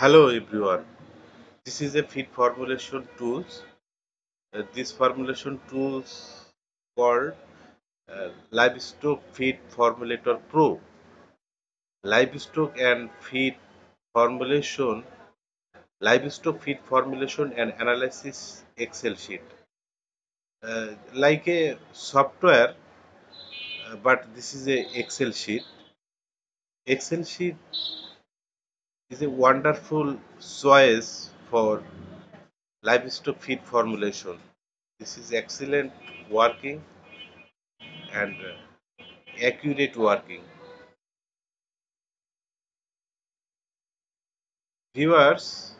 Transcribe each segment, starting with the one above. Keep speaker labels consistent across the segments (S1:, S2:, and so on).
S1: Hello everyone. This is a feed formulation tools. Uh, this formulation tools called uh, Livestock Feed Formulator Pro. Livestock and feed formulation, livestock feed formulation and analysis Excel sheet. Uh, like a software, uh, but this is a Excel sheet. Excel sheet is a wonderful choice for livestock feed formulation. This is excellent working and uh, accurate working. Viewers,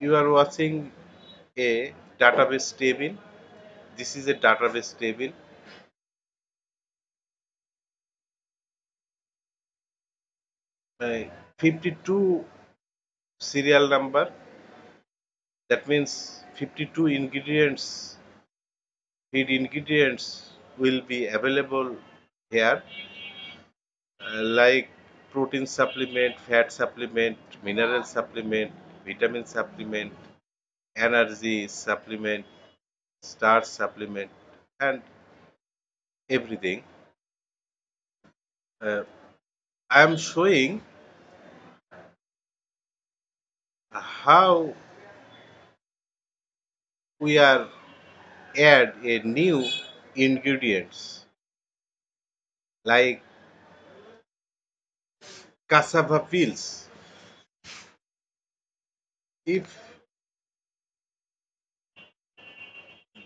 S1: you are watching a database table. This is a database table. Uh, 52 serial number. That means 52 ingredients, feed ingredients will be available here. Uh, like protein supplement, fat supplement, mineral supplement, vitamin supplement, energy supplement, starch supplement, and everything. Uh, I am showing how we are add a new ingredients like cassava peels. If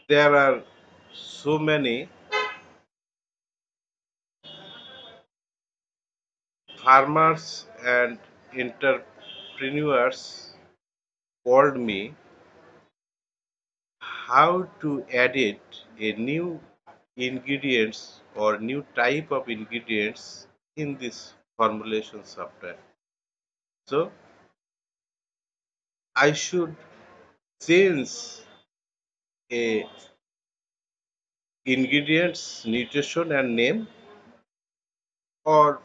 S1: there are so many farmers and entrepreneurs called me how to edit a new ingredients or new type of ingredients in this formulation software. So I should change a ingredients nutrition and name or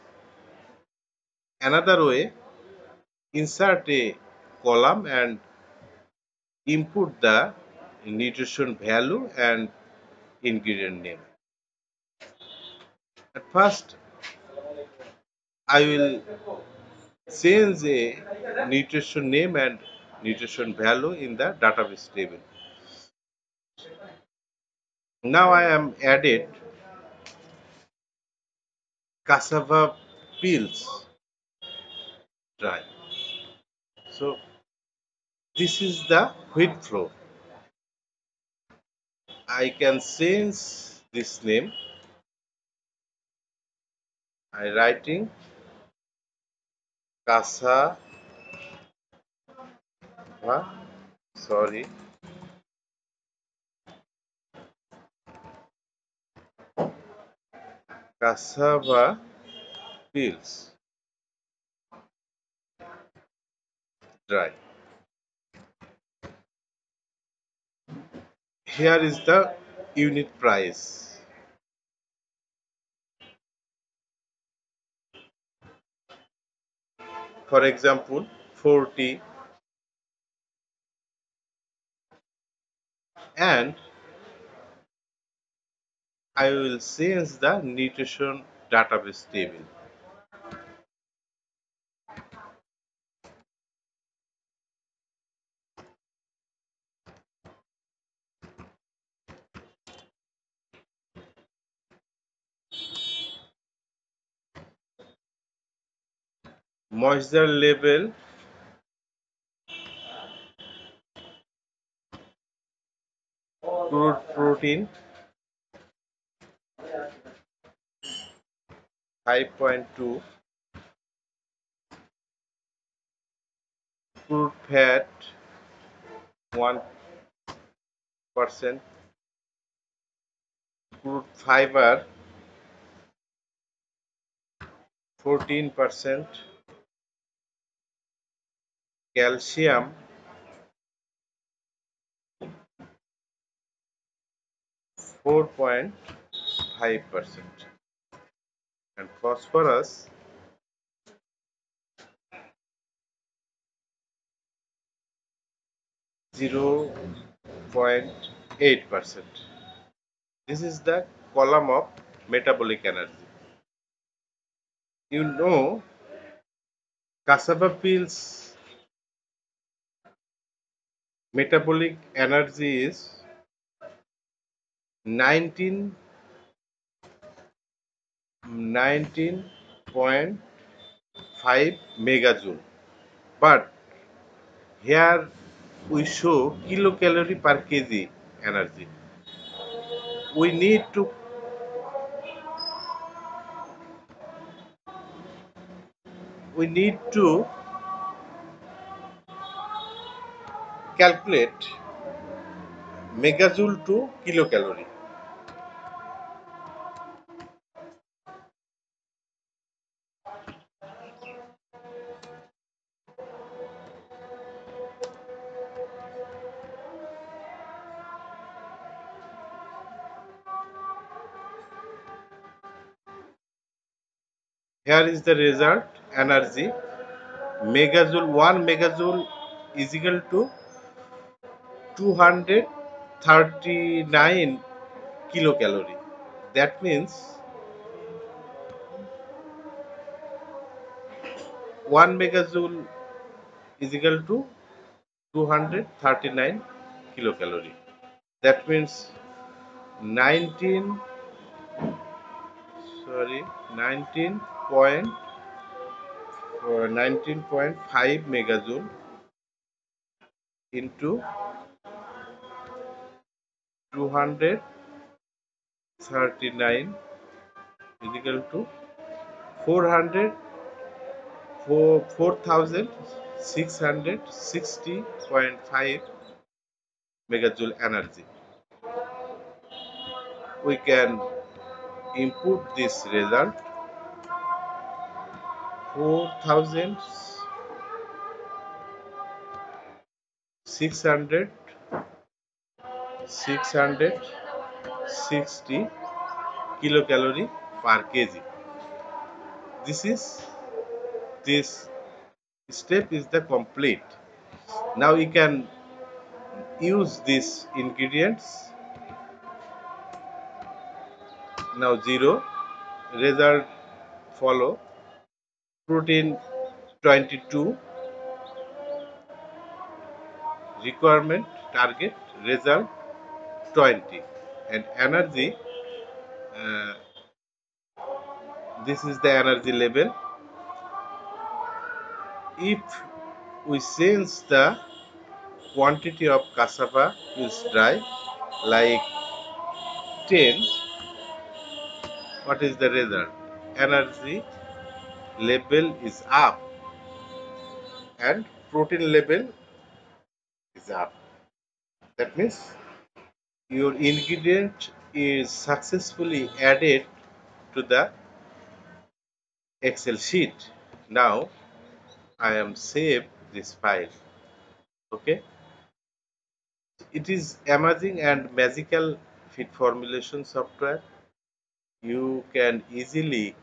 S1: another way insert a column and input the nutrition value and ingredient name. At first i will change a nutrition name and nutrition value in the database table. Now i am added cassava peels dry. So this is the wheat flour. I can change this name. I writing cassava sorry. Cassava peels dry here is the unit price for example 40 and I will change the nutrition database table. Moisture level protein 5.2 crude fat 1 percent crude fiber 14 percent calcium 4.5 percent and phosphorus 0.8 percent. This is the column of metabolic energy. You know, cassava peels metabolic energy is 19 19.5 megajoule but here we show kilocalorie per kg energy we need to we need to calculate megajoule to kilocalorie. Here is the result energy. Megajoule 1 megajoule is equal to 239 kilocalorie. That means 1 megajoule is equal to 239 kilocalorie. That means 19 sorry 19 point uh, 19.5 megajoule into 239 is equal to 400 4660.5 megajoule energy. We can input this result 4000 600 660 kilocalorie per kg. This is this step is the complete. Now you can use these ingredients. Now zero. Result follow. Protein 22 requirement target result 20 and energy uh, this is the energy level. If we sense the quantity of cassava is dry like 10 what is the result? Energy level is up and protein level is up. That means your ingredient is successfully added to the excel sheet. Now i am save this file. Okay? It is amazing and magical feed formulation software. You can easily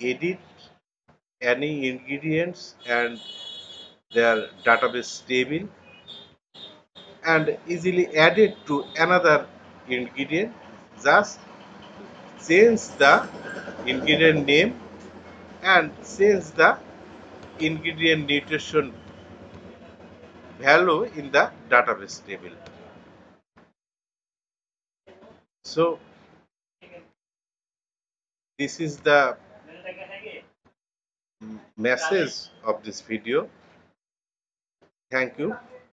S1: edit any ingredients and their database table and easily add it to another ingredient just change the ingredient name and change the ingredient nutrition value in the database table. So this is the message of this video. Thank you